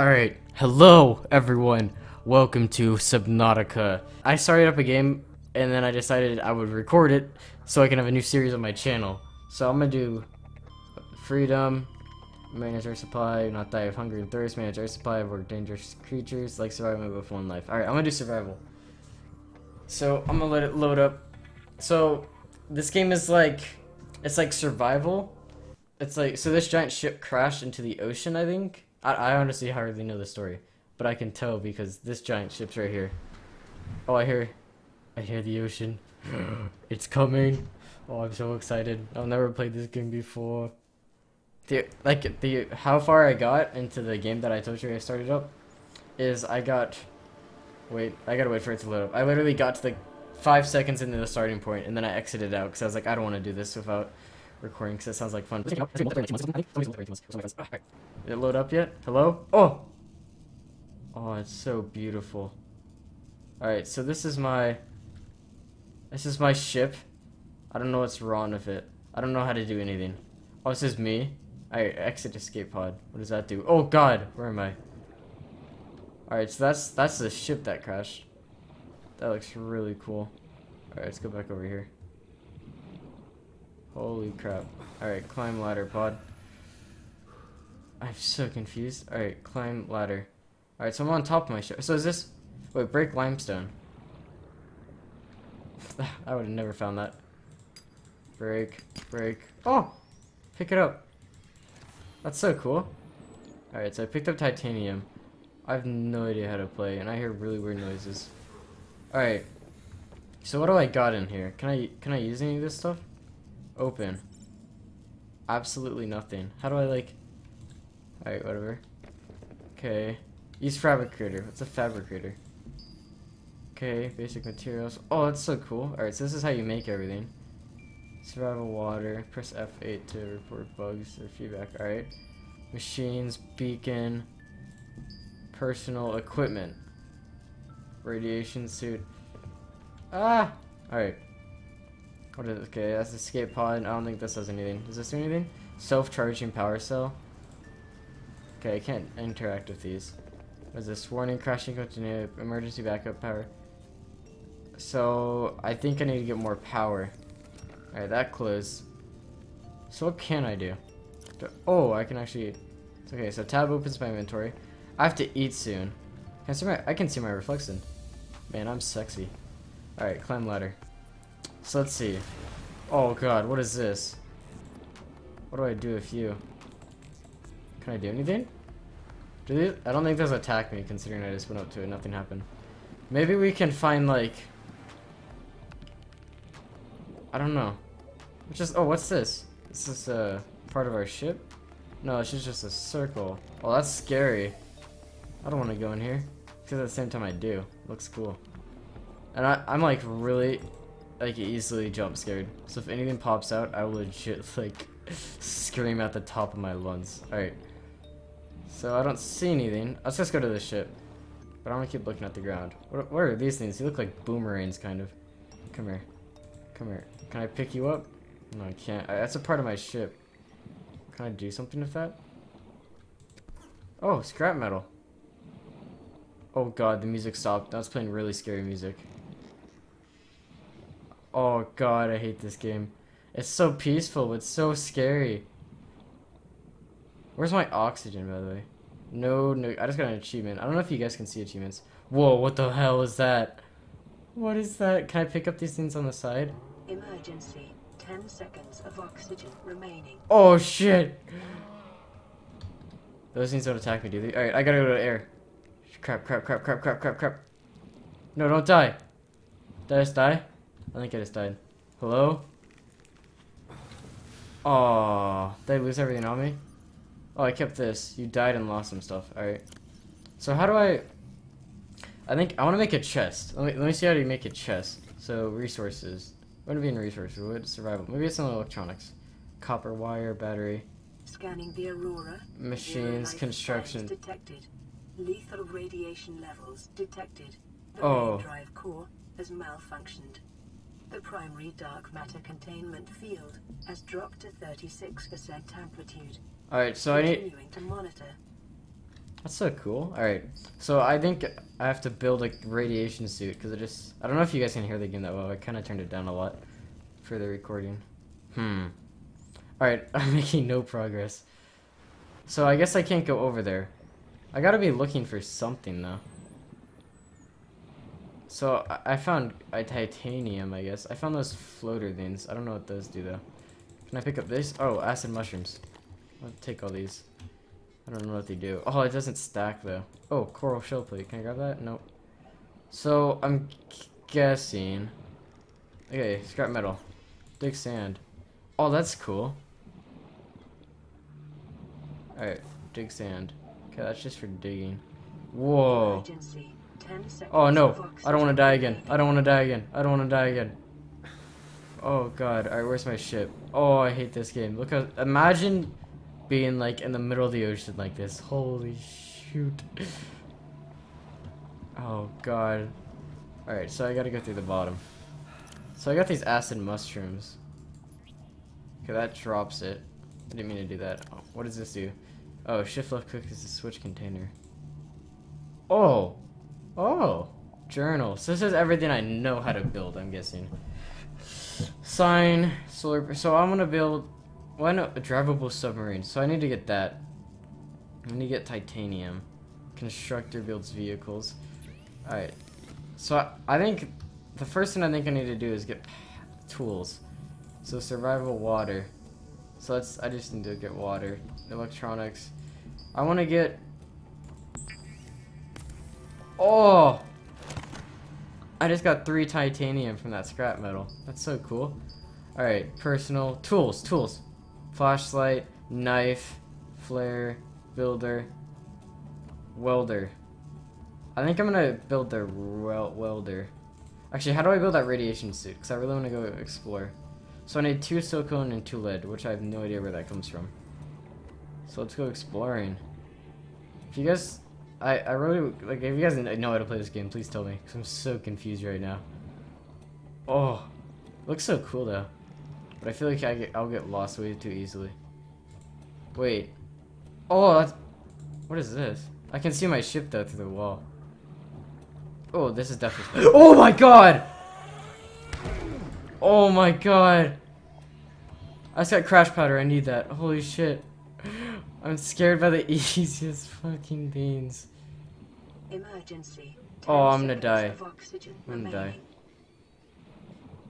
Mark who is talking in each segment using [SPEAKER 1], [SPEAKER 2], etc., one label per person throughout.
[SPEAKER 1] Alright, hello everyone. Welcome to Subnautica. I started up a game and then I decided I would record it so I can have a new series on my channel. So I'm gonna do freedom, manage our supply, not die of hunger and thirst, manage our supply, avoid dangerous creatures, like survival with one life. Alright, I'm gonna do survival. So I'm gonna let it load up. So this game is like, it's like survival. It's like, so this giant ship crashed into the ocean, I think. I, I honestly hardly know the story, but I can tell because this giant ship's right here. Oh, I hear, I hear the ocean. it's coming. Oh, I'm so excited. I've never played this game before. The like the how far I got into the game that I told you I started up is I got. Wait, I gotta wait for it to load up. I literally got to the five seconds into the starting point and then I exited out because I was like, I don't want to do this without recording because it sounds like fun. Did it load up yet? Hello? Oh! Oh, it's so beautiful. Alright, so this is my... This is my ship. I don't know what's wrong with it. I don't know how to do anything. Oh, this is me. I exit escape pod. What does that do? Oh god, where am I? Alright, so that's that's the ship that crashed. That looks really cool. Alright, let's go back over here. Holy crap. Alright, climb ladder pod. I'm so confused. Alright, climb ladder. Alright, so I'm on top of my ship. So is this... Wait, break limestone. I would have never found that. Break, break. Oh! Pick it up. That's so cool. Alright, so I picked up titanium. I have no idea how to play, and I hear really weird noises. Alright. So what do I got in here? Can I can I use any of this stuff? Open. Absolutely nothing. How do I like... Alright, whatever. Okay. Use fabricator. What's a fabricator? Okay, basic materials. Oh, that's so cool. Alright, so this is how you make everything. Survival water. Press F8 to report bugs or feedback. Alright. Machines, beacon, personal equipment. Radiation suit. Ah! Alright. What is okay, that's escape pod. I don't think this does anything. Does this do anything? Self-charging power cell. Okay, I can't interact with these. What is this? Warning, crashing continue, emergency backup power. So, I think I need to get more power. Alright, that closed. So what can I do? Oh, I can actually... Okay, so tab opens my inventory. I have to eat soon. Can I see my... I can see my reflection. Man, I'm sexy. Alright, climb ladder. So let's see. Oh god, what is this? What do I do with you? Can I do anything? Do I don't think those attack me considering I just went up to it, nothing happened. Maybe we can find like... I don't know. Just, oh, what's this? Is this uh, part of our ship? No, it's just a circle. Oh, that's scary. I don't want to go in here. Because at the same time I do. Looks cool. And I, I'm like really, like easily jump scared. So if anything pops out, I will legit like scream at the top of my lungs. Alright. So I don't see anything. Let's just go to the ship. But I want to keep looking at the ground. What, what are these things? They look like boomerangs kind of. Come here. Come here. Can I pick you up? No, I can't. I, that's a part of my ship. Can I do something with that? Oh, scrap metal. Oh god, the music stopped. That's playing really scary music. Oh god, I hate this game. It's so peaceful, but so scary. Where's my oxygen, by the way? No, no, I just got an achievement. I don't know if you guys can see achievements. Whoa, what the hell is that? What is that? Can I pick up these things on the side?
[SPEAKER 2] Emergency. 10 seconds of oxygen remaining.
[SPEAKER 1] Oh shit! Those things don't attack me, do they? Alright, I gotta go to the air. Crap, crap, crap, crap, crap, crap, crap. No, don't die. Did I just die? I think I just died. Hello? Oh, did I lose everything on me? Oh, I kept this. You died and lost some stuff. Alright. So how do I... I think I want to make a chest. Let me, let me see how to make a chest. So, resources. What would be in resources? What survival? Maybe it's in electronics. Copper wire, battery.
[SPEAKER 2] Scanning the aurora.
[SPEAKER 1] Machines, construction.
[SPEAKER 2] Detected. Lethal radiation levels detected. The
[SPEAKER 1] Oh.
[SPEAKER 2] drive core has malfunctioned. The primary dark matter containment field has dropped to 36% amplitude.
[SPEAKER 1] Alright, so I need...
[SPEAKER 2] Continuing to monitor.
[SPEAKER 1] That's so cool. Alright, so I think I have to build a radiation suit because I just... I don't know if you guys can hear the game that well. I kind of turned it down a lot for the recording. Hmm. Alright, I'm making no progress. So I guess I can't go over there. I gotta be looking for something though. So I, found a titanium, I guess. I found those floater things. I don't know what those do though. Can I pick up this? Oh, acid mushrooms. I'll take all these. I don't know what they do. Oh, it doesn't stack though. Oh, coral shell plate. Can I grab that? Nope. So I'm guessing. Okay, scrap metal. Dig sand. Oh, that's cool. Alright, dig sand. Okay, that's just for digging. Whoa.
[SPEAKER 2] Emergency. 10 seconds
[SPEAKER 1] Oh no, I don't want to die again. I don't want to die again. I don't want to die again. Oh god, alright, where's my ship? Oh, I hate this game. Look how, imagine being like in the middle of the ocean like this. Holy shoot. Oh god. Alright, so I gotta go through the bottom. So I got these acid mushrooms. Okay, that drops it. I didn't mean to do that. Oh, what does this do? Oh, shift left click is the switch container. Oh! Oh! Journal. So this is everything I know how to build, I'm guessing. Sign, solar. So I'm gonna build. Why not a drivable submarine? So I need to get that. I need to get titanium. Constructor builds vehicles. Alright. So I, I think the first thing I think I need to do is get tools. So survival water. So let's. I just need to get water. Electronics. I want to get. Oh! I just got three titanium from that scrap metal. That's so cool. Alright, personal. Tools, tools. Flashlight, knife, flare, builder, welder. I think I'm gonna build the wel welder. Actually, how do I build that radiation suit? Because I really want to go explore. So I need two silicone and two lead, which I have no idea where that comes from. So let's go exploring. If you guys, I, I really, like, if you guys know how to play this game, please tell me, because I'm so confused right now. Oh, looks so cool though. But I feel like I get, I'll get lost way too easily. Wait. Oh, that's, what is this? I can see my ship though through the wall. Oh, this is definitely. Oh my god! Oh my god! I just got crash powder. I need that. Holy shit! I'm scared by the easiest fucking things.
[SPEAKER 2] Emergency.
[SPEAKER 1] Oh, I'm gonna die. I'm gonna die.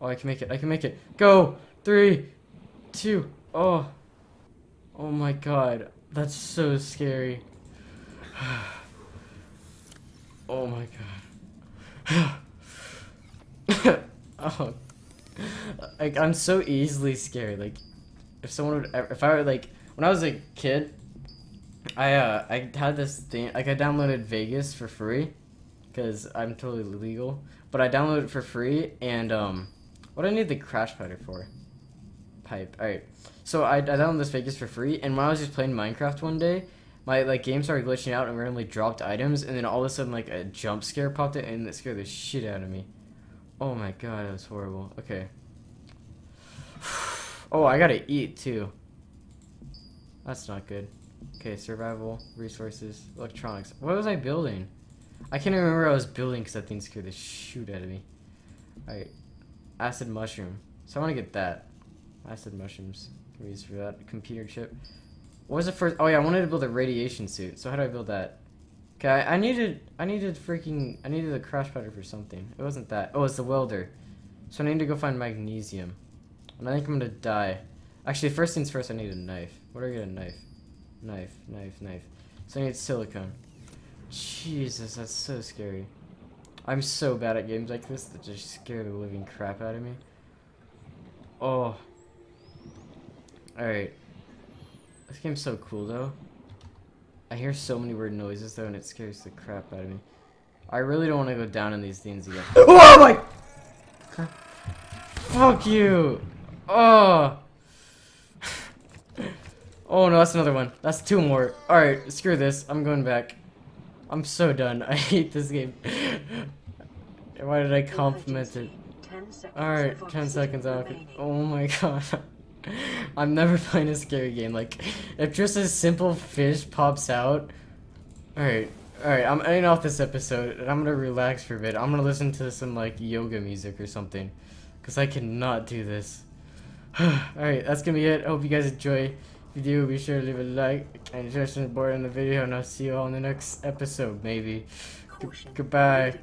[SPEAKER 1] Oh, I can make it. I can make it. Go! Three, two. Oh. Oh my god. That's so scary. oh my god. oh. Like, I'm so easily scared. Like, if someone would ever, if I were like, when I was a kid, I, uh, I had this thing, like, I downloaded Vegas for free. Because I'm totally legal. But I downloaded it for free, and, um, what do I need the crash powder for? Pipe. Alright. So I, I downloaded this Vegas for free, and when I was just playing Minecraft one day, my like game started glitching out and randomly dropped items, and then all of a sudden like a jump scare popped in, and it scared the shit out of me. Oh my god, that was horrible. Okay. Oh, I gotta eat too. That's not good. Okay, survival, resources, electronics. What was I building? I can't even remember I was building because that thing scared the shoot out of me. Alright. Acid mushroom. So I want to get that. Acid mushrooms. Can we use for that? Computer chip. What was the first? Oh yeah, I wanted to build a radiation suit. So how do I build that? Okay, I, I needed, I needed freaking, I needed a crash powder for something. It wasn't that. Oh, it's the welder. So I need to go find magnesium. And I think I'm gonna die. Actually, first things first, I need a knife. Where do I get a knife? Knife, knife, knife. So I need silicone. Jesus, that's so scary. I'm so bad at games like this that just scare the living crap out of me. Oh. Alright. This game's so cool though. I hear so many weird noises though and it scares the crap out of me. I really don't want to go down in these things again. Oh my! Fuck you! Oh! Oh no, that's another one. That's two more. Alright, screw this. I'm going back. I'm so done. I hate this game. Why did I compliment it?
[SPEAKER 2] Emergency. 10 seconds
[SPEAKER 1] Alright, 10 seconds out. Oh my god. I'm never playing a scary game. Like, if just a simple fish pops out, Alright, alright, I'm ending off this episode and I'm gonna relax for a bit. I'm gonna listen to some like yoga music or something. Cause I cannot do this. alright, that's gonna be it. I hope you guys enjoy. If you do, be sure to leave a like and share some board in the video and I'll see you all in the next episode, maybe. Goodbye.